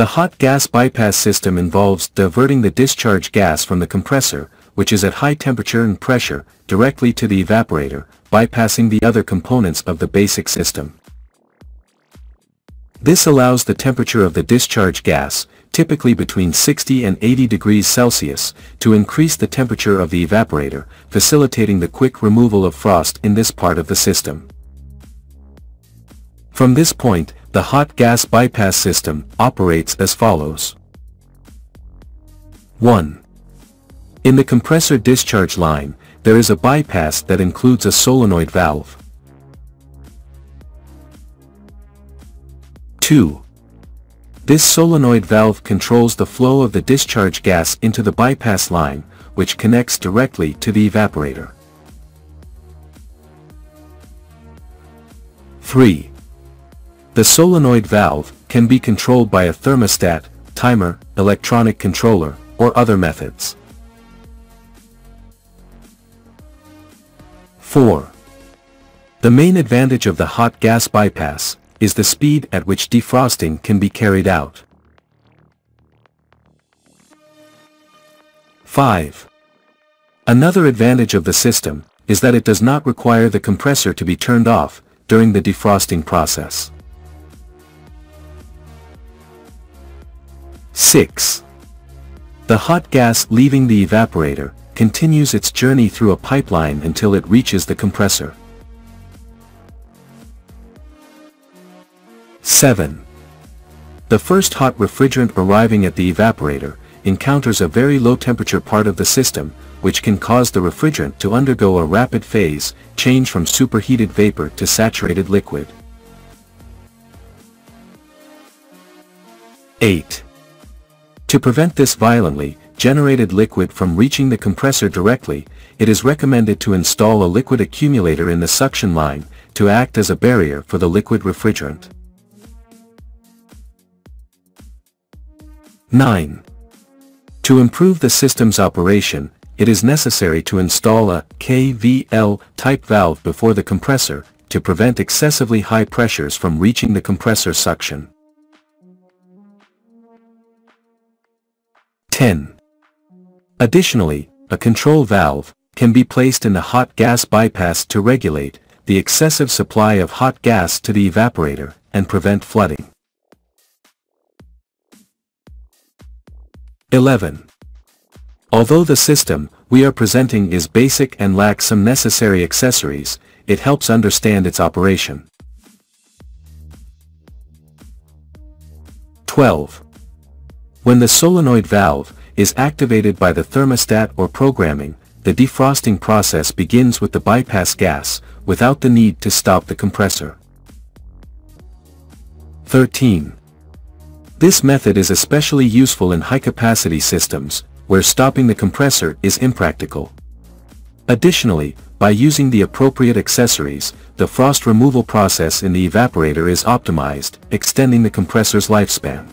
The hot gas bypass system involves diverting the discharge gas from the compressor, which is at high temperature and pressure, directly to the evaporator, bypassing the other components of the basic system. This allows the temperature of the discharge gas, typically between 60 and 80 degrees Celsius, to increase the temperature of the evaporator, facilitating the quick removal of frost in this part of the system. From this point, the hot gas bypass system operates as follows. 1. In the compressor discharge line, there is a bypass that includes a solenoid valve. 2. This solenoid valve controls the flow of the discharge gas into the bypass line, which connects directly to the evaporator. 3. The solenoid valve can be controlled by a thermostat, timer, electronic controller, or other methods. 4. The main advantage of the hot gas bypass is the speed at which defrosting can be carried out. 5. Another advantage of the system is that it does not require the compressor to be turned off during the defrosting process. 6. The hot gas leaving the evaporator continues its journey through a pipeline until it reaches the compressor. 7. The first hot refrigerant arriving at the evaporator encounters a very low temperature part of the system, which can cause the refrigerant to undergo a rapid phase, change from superheated vapor to saturated liquid. 8. To prevent this violently, generated liquid from reaching the compressor directly, it is recommended to install a liquid accumulator in the suction line, to act as a barrier for the liquid refrigerant. 9. To improve the system's operation, it is necessary to install a KVL type valve before the compressor, to prevent excessively high pressures from reaching the compressor suction. 10. Additionally, a control valve can be placed in the hot gas bypass to regulate the excessive supply of hot gas to the evaporator and prevent flooding. 11. Although the system we are presenting is basic and lacks some necessary accessories, it helps understand its operation. 12. When the solenoid valve is activated by the thermostat or programming, the defrosting process begins with the bypass gas, without the need to stop the compressor. 13. This method is especially useful in high-capacity systems, where stopping the compressor is impractical. Additionally, by using the appropriate accessories, the frost removal process in the evaporator is optimized, extending the compressor's lifespan.